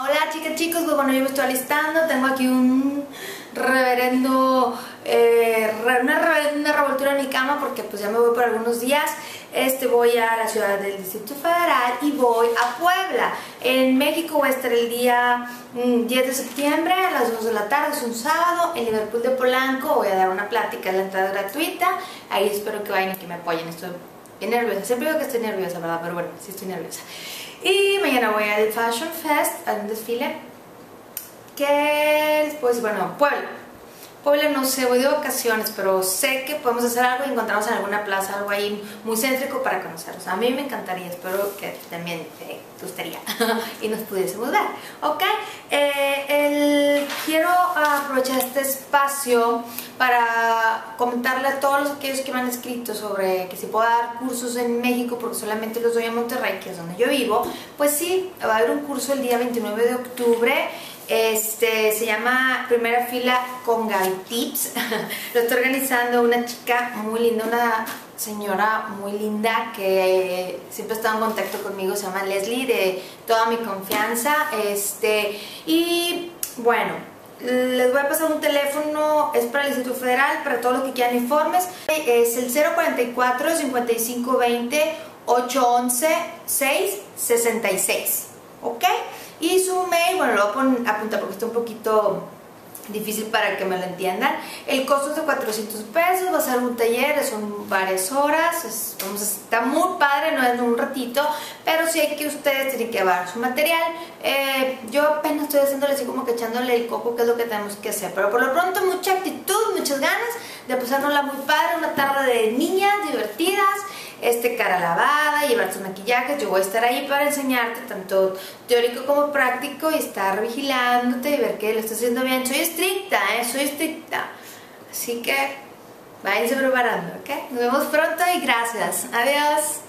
Hola chicas, chicos, pues bueno, yo me estoy alistando, tengo aquí un reverendo, eh, una reverenda revoltura en mi cama porque pues ya me voy por algunos días. Este, voy a la ciudad del Distrito Federal y voy a Puebla. En México voy a estar el día 10 mm, de septiembre a las 2 de la tarde, es un sábado, en Liverpool de Polanco voy a dar una plática, la entrada gratuita. Ahí espero que vayan y que me apoyen, estoy nerviosa, siempre digo que estoy nerviosa, ¿verdad? Pero bueno, sí estoy nerviosa. Y mañana voy al Fashion Fest, a un desfile. Que después, bueno, Puebla. Puebla no sé, voy de vacaciones, pero sé que podemos hacer algo y encontrarnos en alguna plaza, algo ahí muy céntrico para conocerlos. A mí me encantaría, espero que también te gustaría y nos pudiésemos ver. ¿Ok? Eh, el, quiero aprovechar este espacio para comentarle a todos aquellos que me han escrito sobre que si puedo dar cursos en México porque solamente los doy en Monterrey, que es donde yo vivo. Pues sí, va a haber un curso el día 29 de octubre este, se llama Primera Fila con Gaby Tips. Lo está organizando una chica muy linda, una señora muy linda que siempre está en contacto conmigo, se llama Leslie, de toda mi confianza. Este, y bueno, les voy a pasar un teléfono, es para el Instituto Federal, para todos los que quieran informes. Es el 044 5520 811 666. ¿Ok? Y su mail, bueno, lo voy a apuntar porque está un poquito difícil para que me lo entiendan. El costo es de 400 pesos, va a ser un taller, son varias horas, está muy padre, no es un ratito, pero sí hay que ustedes tienen que llevar su material. Eh, yo apenas estoy haciéndole así como que echándole el coco, que es lo que tenemos que hacer, pero por lo pronto mucha actitud, muchas ganas de pasárnosla muy padre, una tarde de niñas divertidas este cara lavada, llevar tus maquillajes, yo voy a estar ahí para enseñarte tanto teórico como práctico y estar vigilándote y ver que lo estás haciendo bien. Soy estricta, ¿eh? Soy estricta. Así que váyanse preparando, ¿ok? Nos vemos pronto y gracias. Adiós.